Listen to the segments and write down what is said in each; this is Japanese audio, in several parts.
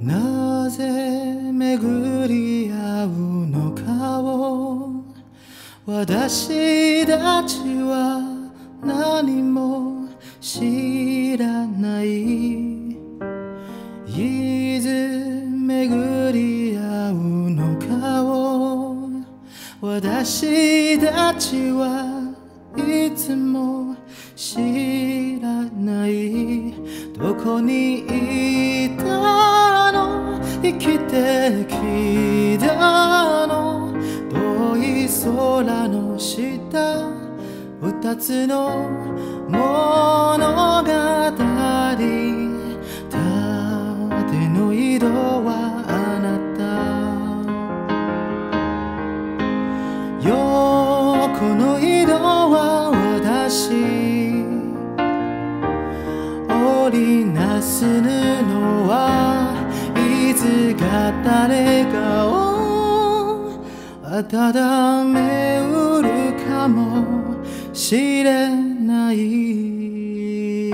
なぜ巡り合うのかを私たちは何も知らない。いつ巡り合うのかを私たちはいつも知らない。どこにいた生きてきたの。遠い空の下。二つの物語。温めうるかもしれない。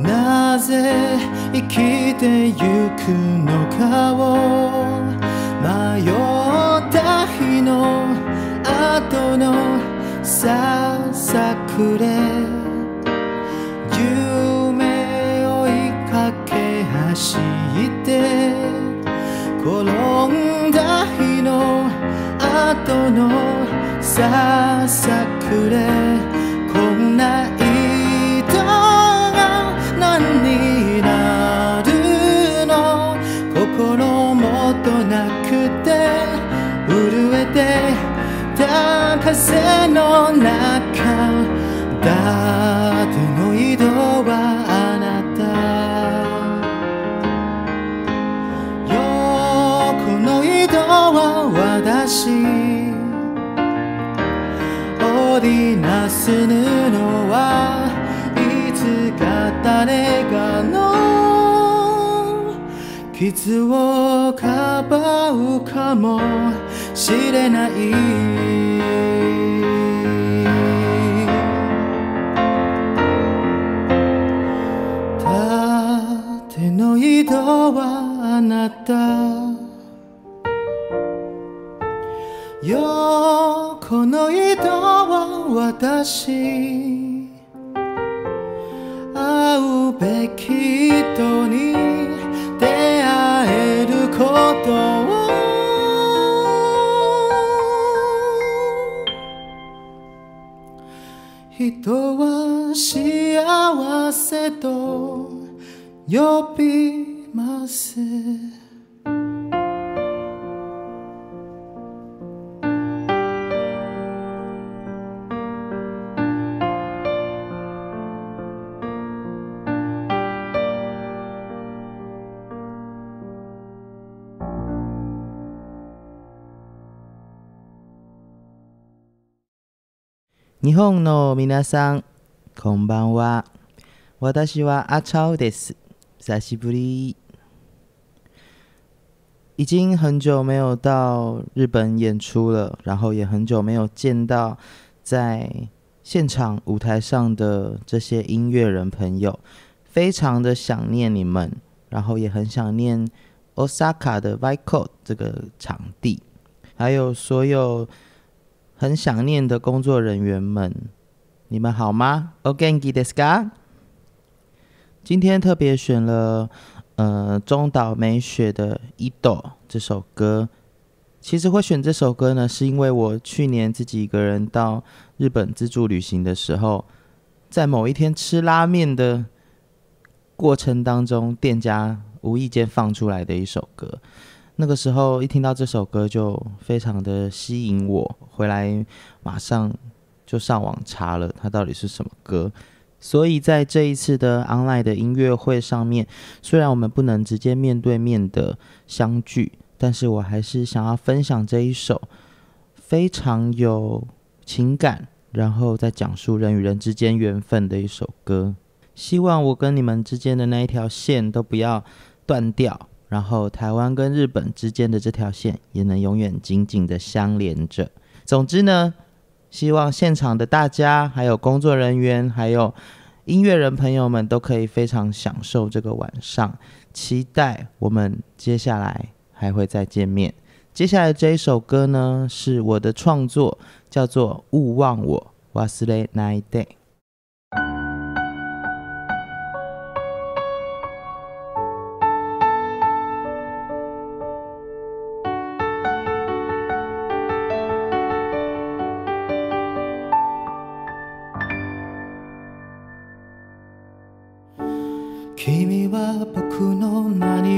なぜ生きてゆくのかを迷った日の後のささくれ夢追いかけ走って転んだ日の後のささくれは私織りなす布はいつか誰かの傷をかばうかもしれない。日本の皆さん、こんばんは。私は阿超です。久しぶり。已经很久没有到日本演出了，然后也很久没有见到在现场舞台上的这些音乐人朋友，非常的想念你们，然后也很想念 Osaka 的 Vico 这个场地，还有所有 很想念的工作人员们，你们好吗 ogdes 今天特别选了呃中岛美雪的《伊豆》这首歌。其实会选这首歌呢，是因为我去年自己一个人到日本自助旅行的时候，在某一天吃拉面的过程当中，店家无意间放出来的一首歌。那个时候一听到这首歌就非常的吸引我，回来马上就上网查了它到底是什么歌。所以在这一次的 online 的音乐会上面，虽然我们不能直接面对面的相聚，但是我还是想要分享这一首非常有情感，然后在讲述人与人之间缘分的一首歌。希望我跟你们之间的那一条线都不要断掉。然后台湾跟日本之间的这条线也能永远紧紧的相连着。总之呢，希望现场的大家，还有工作人员，还有音乐人朋友们都可以非常享受这个晚上。期待我们接下来还会再见面。接下来这一首歌呢，是我的创作，叫做《勿忘我》（Wasle Night Day）。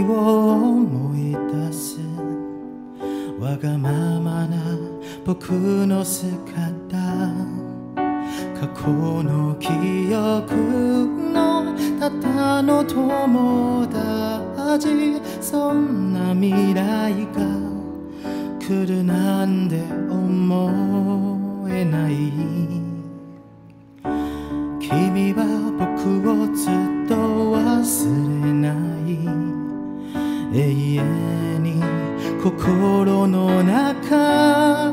を思い出すわがままな僕の姿過去の記憶のただ。の友達そんな未来が来るなんて思えない君は僕をずっと忘れない永遠に心の中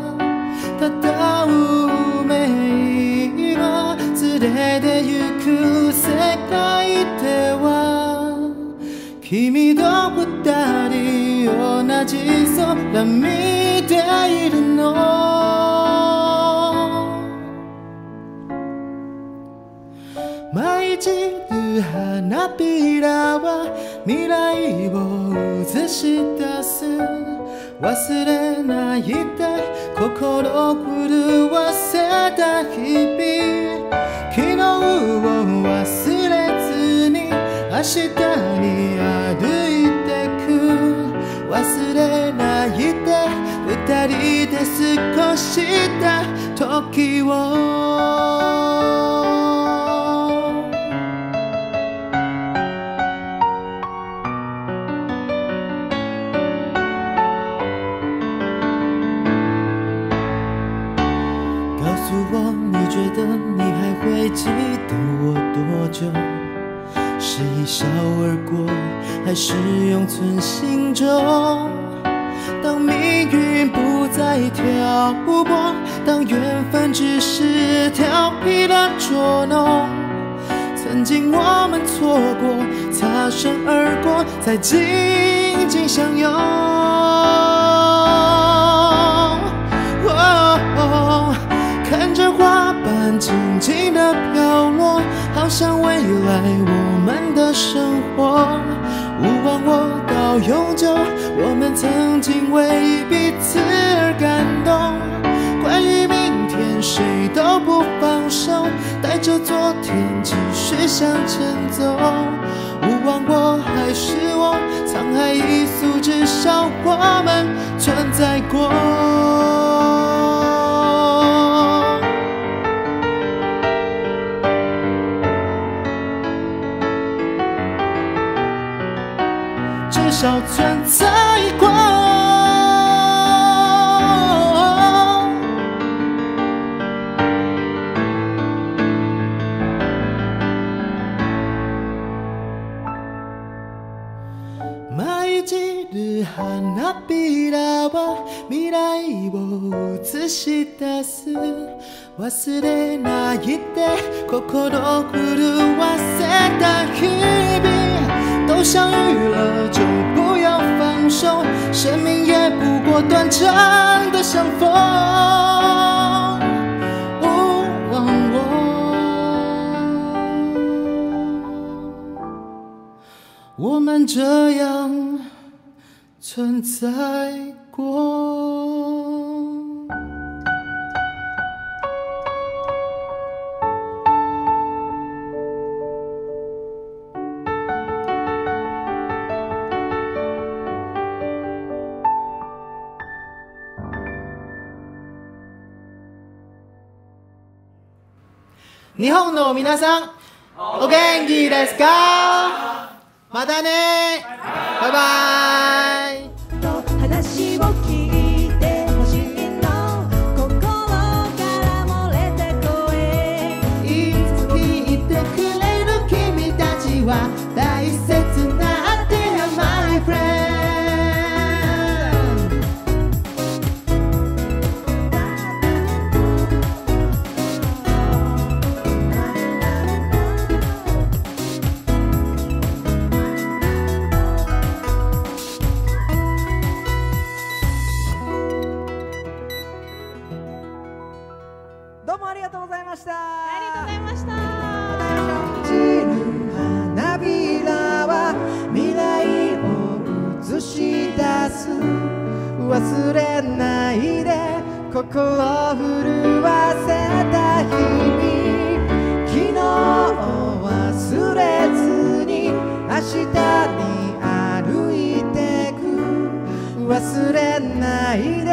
た運命は連れてゆく世界では君と二人同じ空見ているの。散る花びらは未来を映し出す忘れないで心震わせた日々昨日を忘れずに明日に歩いてく忘れないで二人で過ごした時を诉我，你觉得你还会记得我多久？是一笑而过，还是永存心中？当命运不再挑拨，当缘分只是调皮的捉弄，曾经我们错过，擦身而过，再紧紧相拥。落，好像未来我们的生活。勿忘我到永久，我们曾经为彼此而感动。关于明天，谁都不放手，带着昨天继续向前走。勿忘我还是我，沧海一粟，至少我们存在过。至少存在过。舞い散る花びらは未来を映し出す忘れないで心震わせた日々都相遇了就不要放手，生命也不过短暂的相逢。勿忘我，我们这样存在过。日本の皆さん、お元気ですか？またね。バイバイ。と話をりがとうございました。ありがとうございました。散る花びらは未来を映し出す。忘れないで心震わせた日々昨日忘れずに明日に歩いてく忘れないで